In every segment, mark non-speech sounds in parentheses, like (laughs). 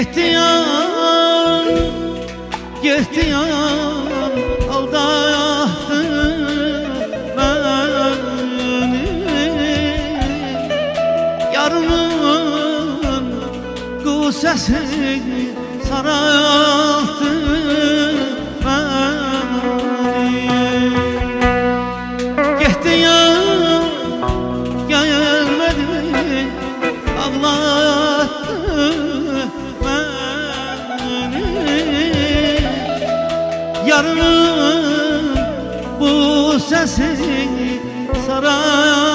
Gehtiyar, gehtiyar aldattı beni. Yarının kusesi sarar yarım bu sesi sarar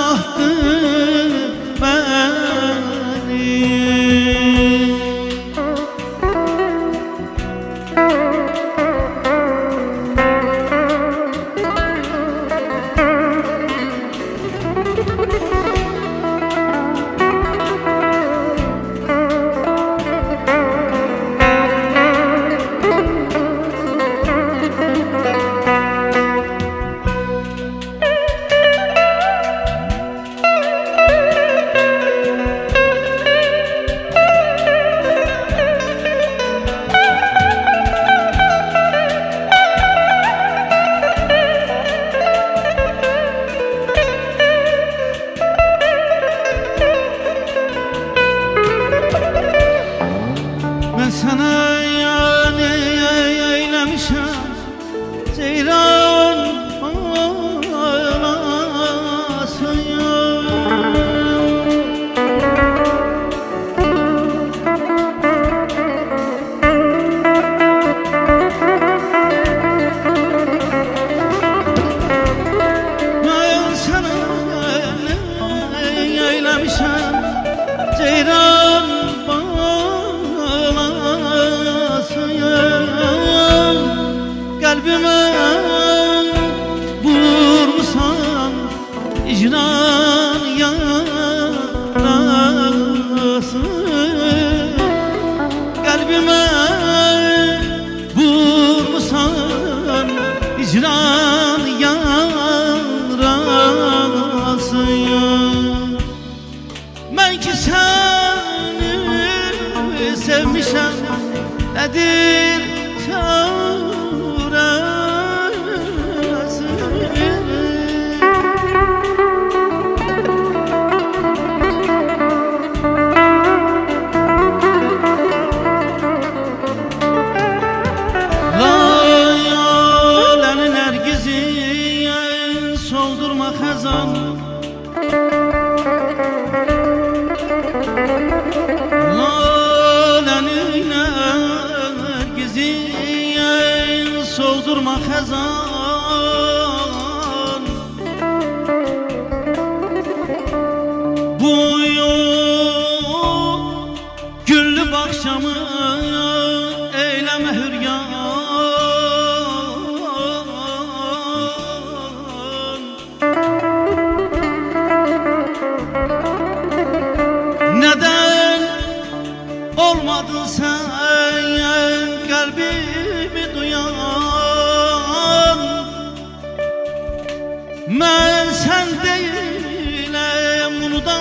Ceyran bağlasıyım Kalbime vursan icran yarası Kalbime vursan icran nedir çaresi Lalenin ergizi soldurma hazan خزان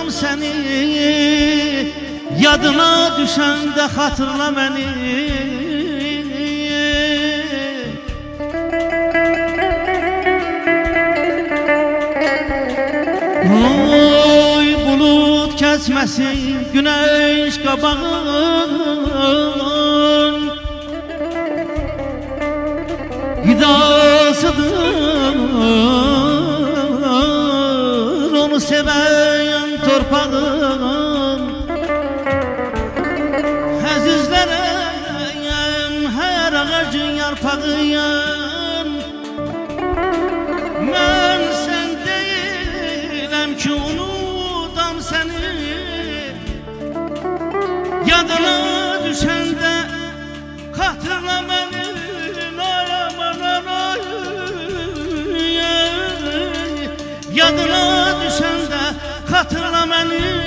unudam seni Yadına düşende hatırla beni. Oy bulut kesmesin güneş kabağın. Gidasıdır onu seven torpağın Əzizlərəm hər ağacın yarpağıyam Mən sən deyiləm ki unudam səni Yadına düşəndə xatırla məni xatırla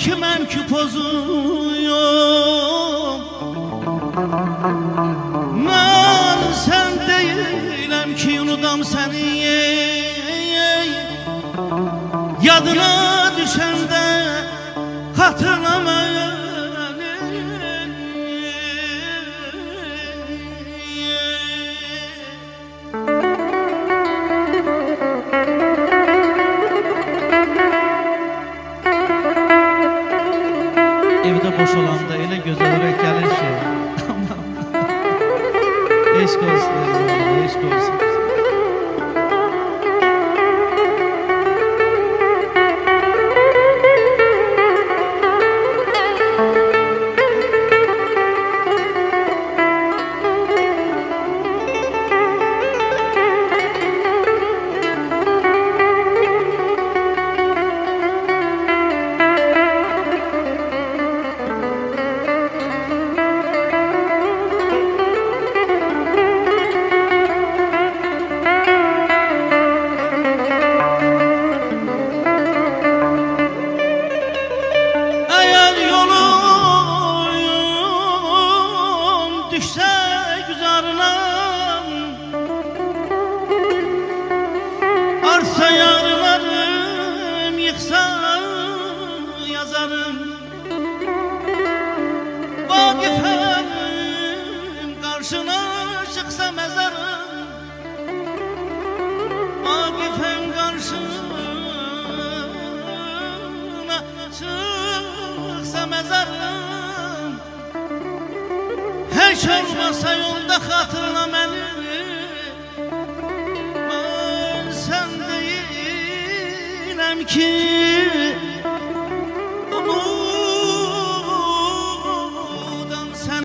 yazdığını kimem ki pozuyum Ben sen değilim ki unudam seni. Yadına düşende Evde boş olanda öyle güzel ürek gelir ki. (laughs) Eşk olsun, eşk olsun. Çıksa mezarım. Hiç olmasa yolda hatırla beni. Ben sen değilim ki